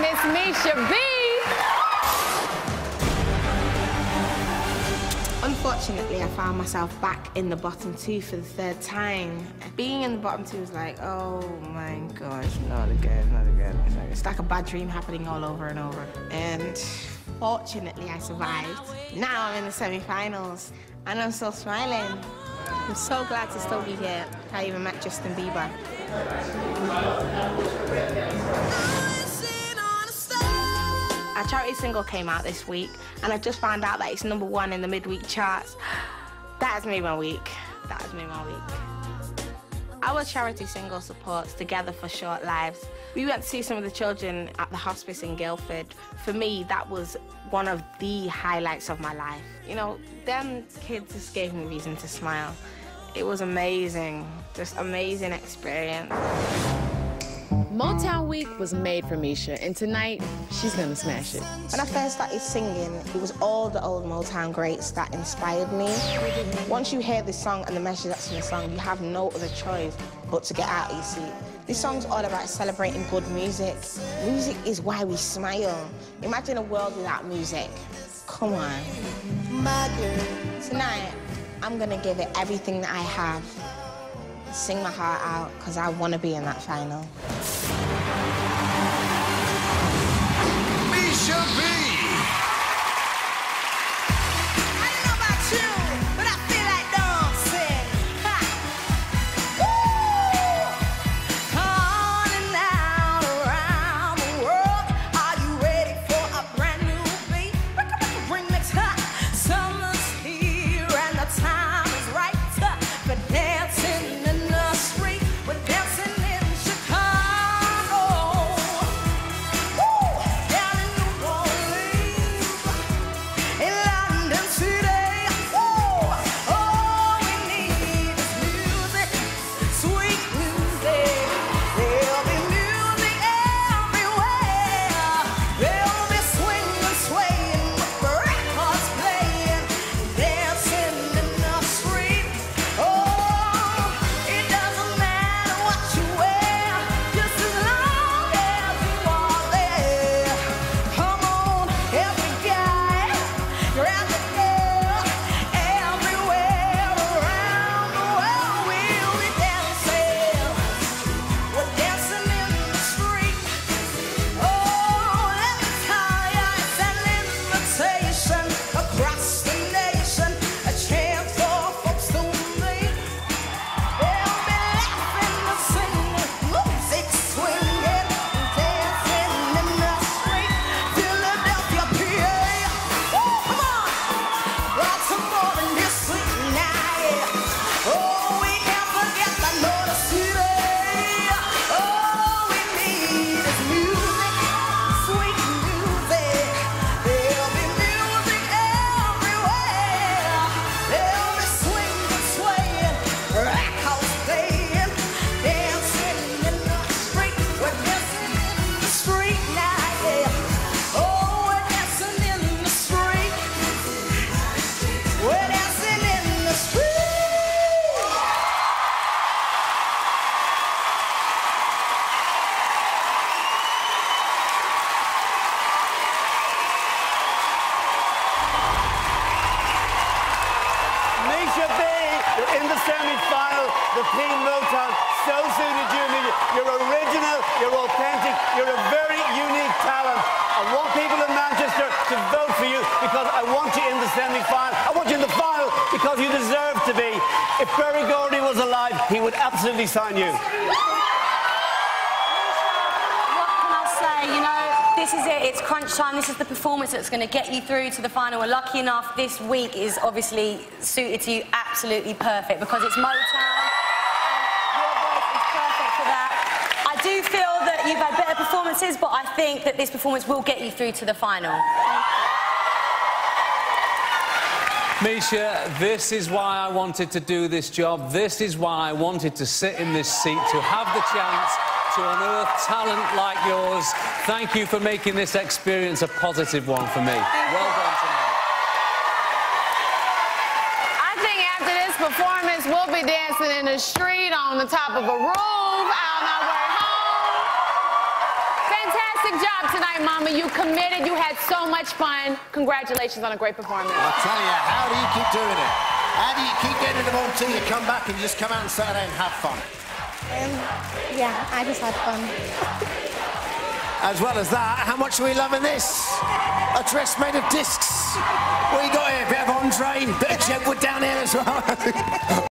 Miss Misha B. Unfortunately, I found myself back in the bottom two for the third time. Being in the bottom two was like, oh my gosh, not again, not again. It's like a bad dream happening all over and over. And fortunately, I survived. Now I'm in the semi-finals, and I'm still smiling. I'm so glad to still be here. I even met Justin Bieber. Our charity single came out this week, and I just found out that it's number one in the midweek charts. That has made my week. That has made my week. Our charity single supports Together for Short Lives. We went to see some of the children at the hospice in Guildford. For me, that was one of the highlights of my life. You know, them kids just gave me reason to smile. It was amazing, just amazing experience. Motown Week was made for Misha, and tonight she's gonna smash it. When I first started singing, it was all the old Motown greats that inspired me. Once you hear this song and the message that's in the song, you have no other choice but to get out of your seat. This song's all about celebrating good music. Music is why we smile. Imagine a world without music. Come on. Tonight, I'm gonna give it everything that I have. Sing my heart out, because I want to be in that final. Misha. Misha B, you're in the semi-final. The Team Motown so suited you. You're original, you're authentic, you're a very unique talent. I want people in Manchester to vote for you because I want you in the semi-final. I want you in the final because you deserve to be. If Berry Gordy was alive, he would absolutely sign you. What can I say? You know, this is it. It's crunch time. This is the performance that's going to get you through to the final. We're lucky enough this week is obviously suited to you absolutely perfect because it's Motown. Your voice is perfect for that. I do feel that you've had better performances, but I think that this performance will get you through to the final. Misha, this is why I wanted to do this job. This is why I wanted to sit in this seat, to have the chance to unearth talent like yours. Thank you for making this experience a positive one for me. Well done tonight. I think after this performance, we'll be dancing in the street, on the top of a roof, out on our way home. Fantastic. fantastic job tonight, Mama. You committed. You had so much fun. Congratulations on a great performance. I tell you, how do you keep doing it? How do you keep getting them on till you come back and just come out on Saturday and have fun? Um, yeah, I just had fun. As well as that, how much are we loving this? A dress made of discs. What you got here? Bit of Andre, bit of Jedward down here as well.